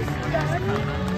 this done?